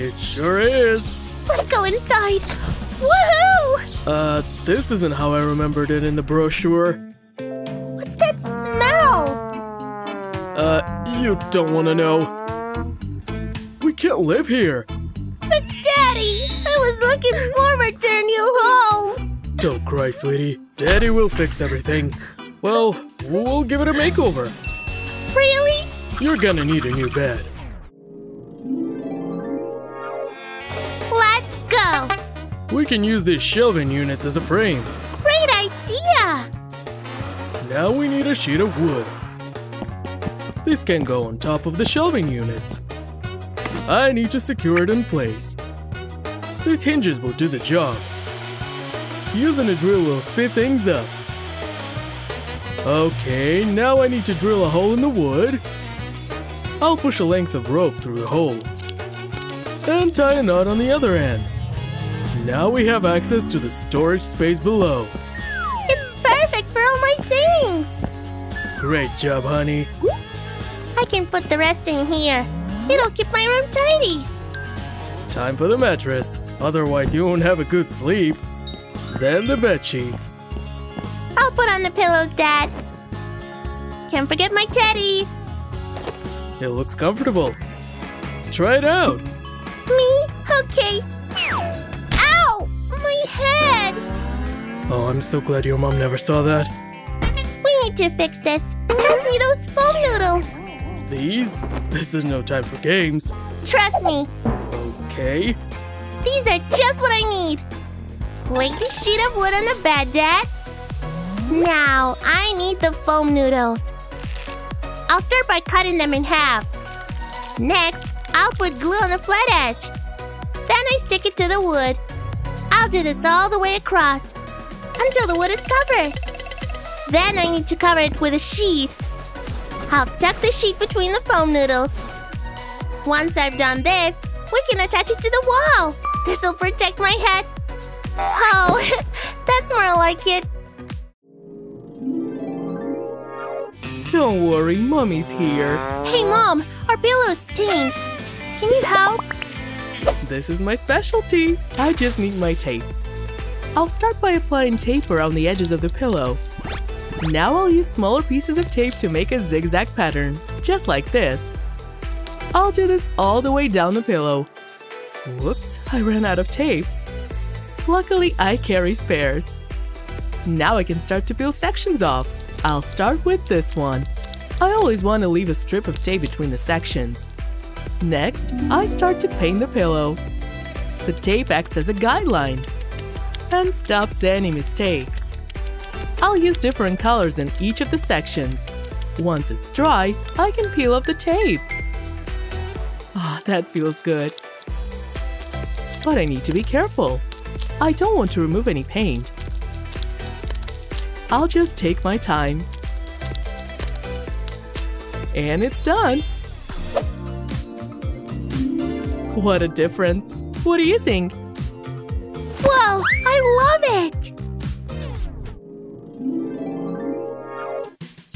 It sure is. Let's go inside. Woohoo! Uh, this isn't how I remembered it in the brochure. What's that smell? Uh, you don't want to know. We can't live here. But Daddy, I was looking forward to a new home. Don't cry, sweetie. Daddy will fix everything. Well, we'll give it a makeover. Really? You're gonna need a new bed. We can use these shelving units as a frame. Great idea. Now we need a sheet of wood. This can go on top of the shelving units. I need to secure it in place. These hinges will do the job. Using a drill will speed things up. Okay, now I need to drill a hole in the wood. I'll push a length of rope through the hole. And tie a knot on the other end. Now we have access to the storage space below. It's perfect for all my things. Great job, honey. I can put the rest in here. It'll keep my room tidy. Time for the mattress, otherwise you won't have a good sleep. Then the bed sheets. I'll put on the pillows, Dad. Can't forget my teddy. It looks comfortable. Try it out. Me? Okay. Oh, I'm so glad your mom never saw that. We need to fix this. Pass me those foam noodles. These? This is no time for games. Trust me, Okay. these are just what I need. Lay the sheet of wood on the bed, Dad. Now, I need the foam noodles. I'll start by cutting them in half. Next, I'll put glue on the flat edge. Then I stick it to the wood. I'll do this all the way across until the wood is covered. Then I need to cover it with a sheet. I'll tuck the sheet between the foam noodles. Once I've done this, we can attach it to the wall. This'll protect my head. Oh, that's more like it. Don't worry, mommy's here. Hey, Mom, our pillow's stained. Can you help? This is my specialty. I just need my tape. I'll start by applying tape around the edges of the pillow. Now I'll use smaller pieces of tape to make a zigzag pattern, just like this. I'll do this all the way down the pillow. Whoops, I ran out of tape. Luckily, I carry spares. Now I can start to peel sections off. I'll start with this one. I always want to leave a strip of tape between the sections. Next, I start to paint the pillow. The tape acts as a guideline and stops any mistakes. I'll use different colors in each of the sections. Once it's dry, I can peel off the tape. Ah, that feels good. But I need to be careful. I don't want to remove any paint. I'll just take my time. And it's done. What a difference. What do you think?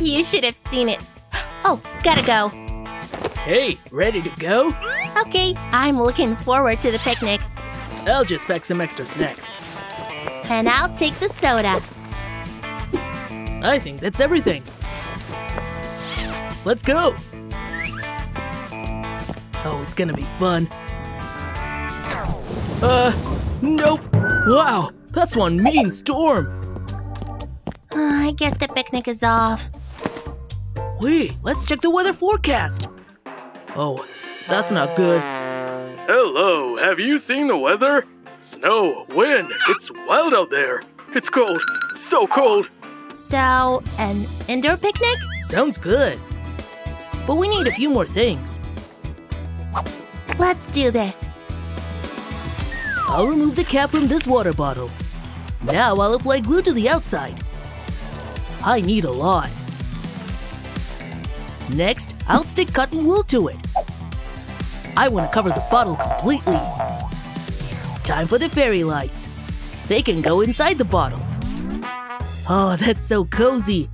You should have seen it. Oh, gotta go. Hey, ready to go? Okay, I'm looking forward to the picnic. I'll just pack some extra snacks. And I'll take the soda. I think that's everything. Let's go! Oh, it's gonna be fun. Uh, nope. Wow, that's one mean storm. Uh, I guess the picnic is off. Wait, let's check the weather forecast. Oh, that's not good. Hello, have you seen the weather? Snow, wind, it's wild out there. It's cold, so cold. So, an indoor picnic? Sounds good. But we need a few more things. Let's do this. I'll remove the cap from this water bottle. Now I'll apply glue to the outside. I need a lot. Next, I'll stick cotton wool to it. I want to cover the bottle completely. Time for the fairy lights. They can go inside the bottle. Oh, that's so cozy.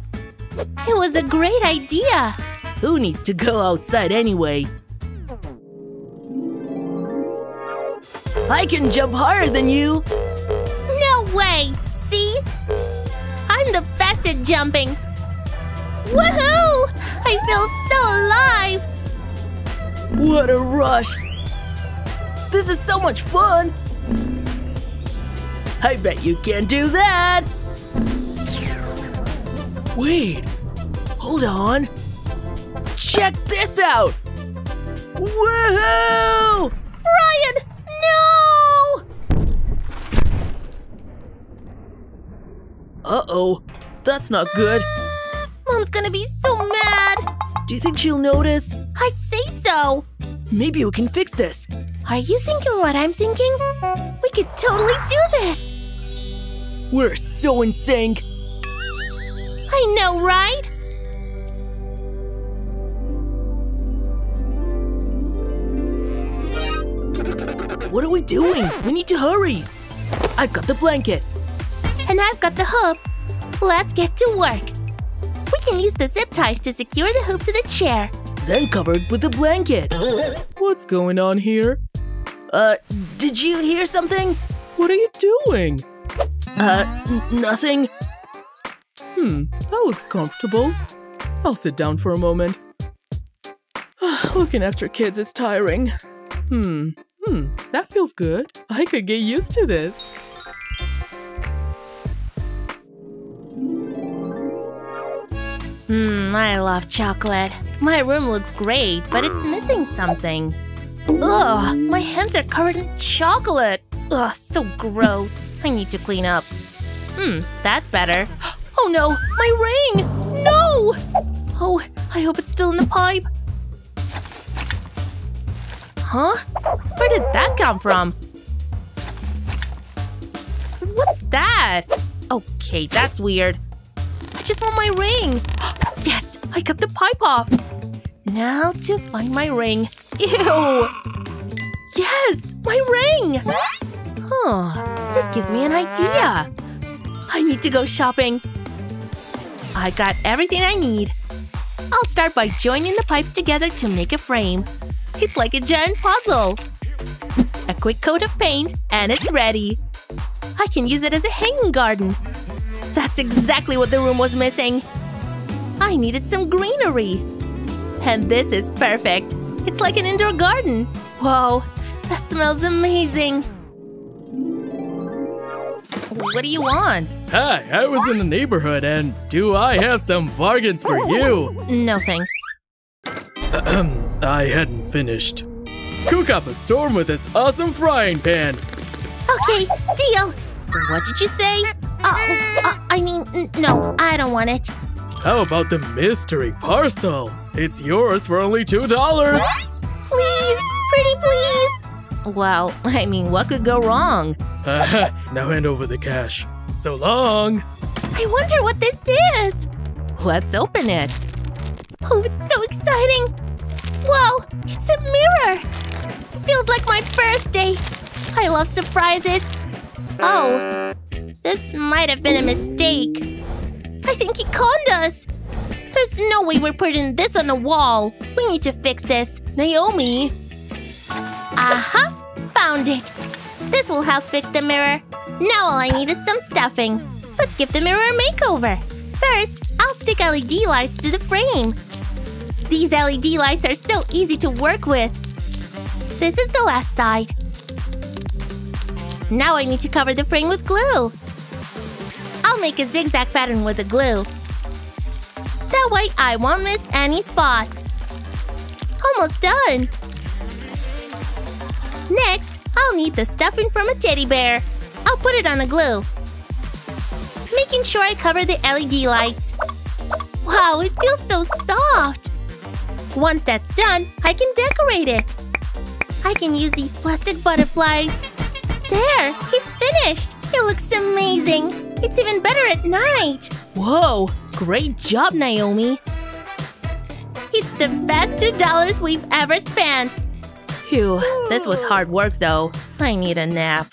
It was a great idea. Who needs to go outside anyway? I can jump higher than you! No way! See? I'm the best at jumping! Woohoo! I feel so alive! What a rush! This is so much fun! I bet you can do that! Wait, hold on. Check this out! Woohoo! Ryan! No! Uh-oh, that's not good. Mom's gonna be so mad! Do you think she'll notice? I'd say so! Maybe we can fix this. Are you thinking what I'm thinking? We could totally do this! We're so in sync. I know, right? What are we doing? We need to hurry. I've got the blanket. And I've got the hoop. Let's get to work. We can use the zip ties to secure the hoop to the chair. Then covered with a blanket. What's going on here? Uh, did you hear something? What are you doing? Uh, nothing. Hmm, that looks comfortable. I'll sit down for a moment. Looking after kids is tiring. Hmm, hmm, that feels good. I could get used to this. Mmm, I love chocolate. My room looks great, but it's missing something. Ugh, my hands are covered in chocolate. Ugh, so gross. I need to clean up. Hmm, that's better. Oh no, my ring! No! Oh, I hope it's still in the pipe. Huh? Where did that come from? What's that? Okay, that's weird. I just want my ring. Yes, I got the pipe off. Now to find my ring. Ew! Yes, my ring! Huh, this gives me an idea. I need to go shopping. I got everything I need. I'll start by joining the pipes together to make a frame. It's like a giant puzzle. A quick coat of paint, and it's ready. I can use it as a hanging garden. That's exactly what the room was missing. I needed some greenery. And this is perfect. It's like an indoor garden. Whoa, that smells amazing. What do you want? Hi, I was in the neighborhood and do I have some bargains for you? No thanks. I hadn't finished. Cook up a storm with this awesome frying pan. Okay, deal. What did you say? Oh, uh, I mean, no, I don't want it. How about the mystery parcel? It's yours for only $2. Please, pretty please. Well, I mean, what could go wrong? now hand over the cash. So long. I wonder what this is. Let's open it. Oh, it's so exciting! Whoa, it's a mirror! It feels like my birthday! I love surprises! Oh, this might have been a mistake. Think he conned us! There's no way we're putting this on the wall! We need to fix this! Naomi! Aha! Found it! This will help fix the mirror. Now all I need is some stuffing. Let's give the mirror a makeover. First, I'll stick LED lights to the frame. These LED lights are so easy to work with. This is the last side. Now I need to cover the frame with glue. I'll make a zigzag pattern with the glue. That way I won't miss any spots. Almost done. Next, I'll need the stuffing from a teddy bear. I'll put it on the glue. Making sure I cover the LED lights. Wow, it feels so soft! Once that's done, I can decorate it. I can use these plastic butterflies. There, it's finished! It looks amazing! It's even better at night! Whoa, great job, Naomi. It's the best $2 we've ever spent! Phew, this was hard work though. I need a nap.